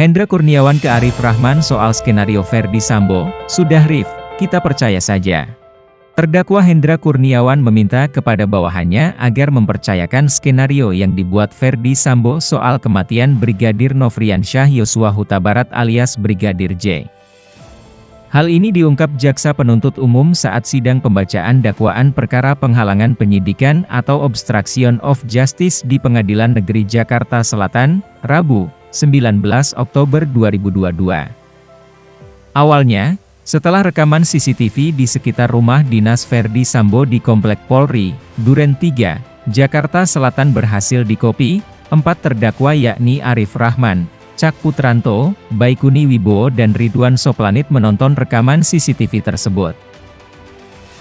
Hendra Kurniawan ke Arif Rahman soal skenario Verdi Sambo, sudah Rif, kita percaya saja. Terdakwa Hendra Kurniawan meminta kepada bawahannya agar mempercayakan skenario yang dibuat Verdi Sambo soal kematian Brigadir Nofriansyah Yosua Huta Barat alias Brigadir J. Hal ini diungkap Jaksa Penuntut Umum saat sidang pembacaan dakwaan perkara penghalangan penyidikan atau obstruction of justice di Pengadilan Negeri Jakarta Selatan, Rabu, 19 Oktober 2022. Awalnya, setelah rekaman CCTV di sekitar rumah dinas Verdi Sambo di Komplek Polri, Duren 3, Jakarta Selatan berhasil dikopi, empat terdakwa yakni Arif Rahman, Cak Putranto, Baikuni Wibowo dan Ridwan Soplanit menonton rekaman CCTV tersebut.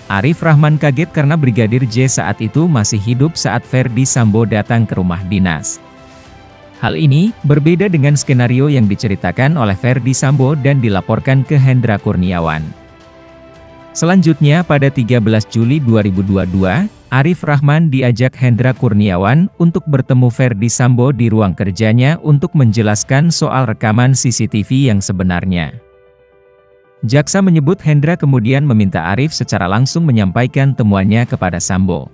Arif Rahman kaget karena Brigadir J saat itu masih hidup saat Verdi Sambo datang ke rumah dinas. Hal ini berbeda dengan skenario yang diceritakan oleh Verdi Sambo dan dilaporkan ke Hendra Kurniawan. Selanjutnya pada 13 Juli 2022, Arif Rahman diajak Hendra Kurniawan untuk bertemu Verdi Sambo di ruang kerjanya untuk menjelaskan soal rekaman CCTV yang sebenarnya. Jaksa menyebut Hendra kemudian meminta Arif secara langsung menyampaikan temuannya kepada Sambo.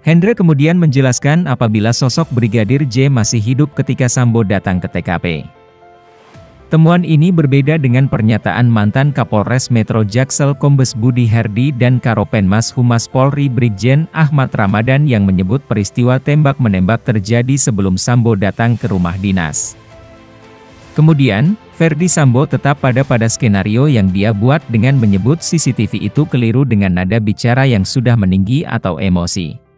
Hendra kemudian menjelaskan apabila sosok Brigadir J masih hidup ketika Sambo datang ke TKP. Temuan ini berbeda dengan pernyataan mantan Kapolres Metro Jaksel Kombes Budi Herdi dan Karopenmas Humas Polri Brigjen Ahmad Ramadan yang menyebut peristiwa tembak-menembak terjadi sebelum Sambo datang ke rumah dinas. Kemudian, Verdi Sambo tetap pada pada skenario yang dia buat dengan menyebut CCTV itu keliru dengan nada bicara yang sudah meninggi atau emosi.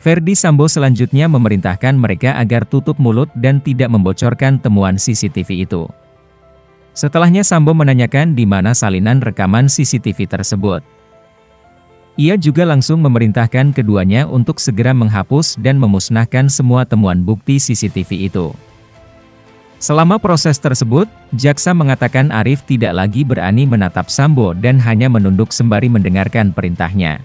Verdi Sambo selanjutnya memerintahkan mereka agar tutup mulut dan tidak membocorkan temuan CCTV itu. Setelahnya Sambo menanyakan di mana salinan rekaman CCTV tersebut. Ia juga langsung memerintahkan keduanya untuk segera menghapus dan memusnahkan semua temuan bukti CCTV itu. Selama proses tersebut, jaksa mengatakan Arif tidak lagi berani menatap Sambo dan hanya menunduk sembari mendengarkan perintahnya.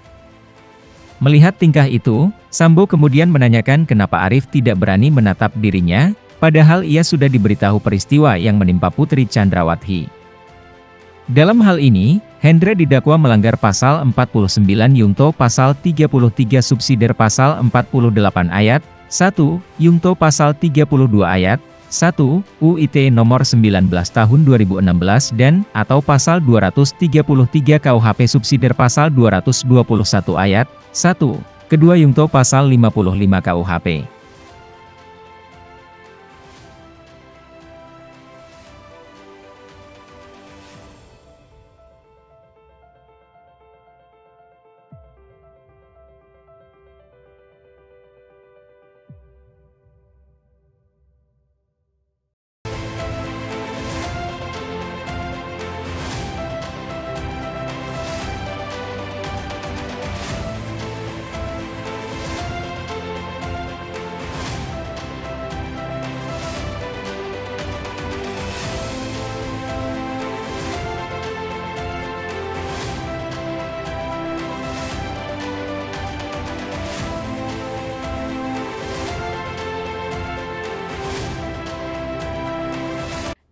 Melihat tingkah itu, Sambo kemudian menanyakan kenapa Arif tidak berani menatap dirinya, padahal ia sudah diberitahu peristiwa yang menimpa Putri Chandrawati. Dalam hal ini, Hendra didakwa melanggar pasal 49 Yungto pasal 33 subsidiar pasal 48 ayat 1, Yungto pasal 32 ayat 1. UIT nomor 19 tahun 2016 dan atau pasal 233 KUHP subsidiar pasal 221 ayat 1. Kedua Yungto pasal 55 KUHP.